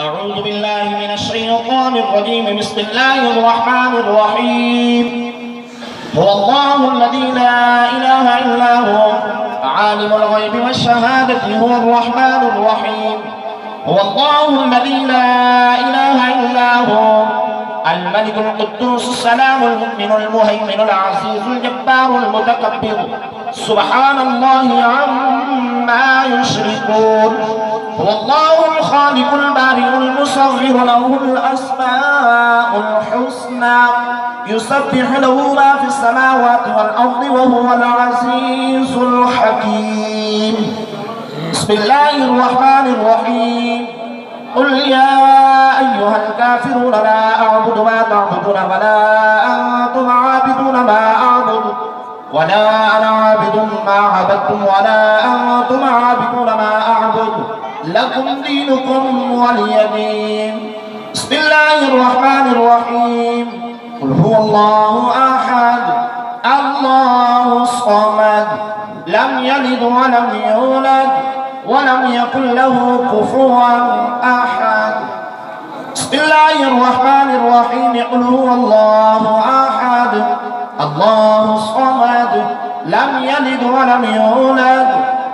أعوذ بالله من الشيطان الرجيم. بسم الله الرحمن الرحيم. هو الله الذي لا إله إلا هو. عالم الغيب والشهادة هو الرحمن الرحيم. هو الله الذي لا إله إلا هو. الملك القدوس السلام المؤمن المهيمن العزيز الجبار المتكبر. سبحان الله عما يشركون. هو الله المصغر له الأسماء الحسنى يسبح له ما في السماوات والأرض وهو العزيز الحكيم. بسم الله الرحمن الرحيم. قل يا أيها الكافرون لا أعبد ما تعبدون ولا أنتم عابدون ما أعبد ولا أنا عابد ما عبدتم ولا أنتم عابدون ما أعبد. لكم دينكم ولي دين بسم الله الرحمن الرحيم. قل هو الله أحد الله الصمد. لم يلد ولم يولد ولم يكن له كفوا أحد. بسم الله الرحمن الرحيم. قل هو الله أحد الله الصمد. لم يلد ولم يولد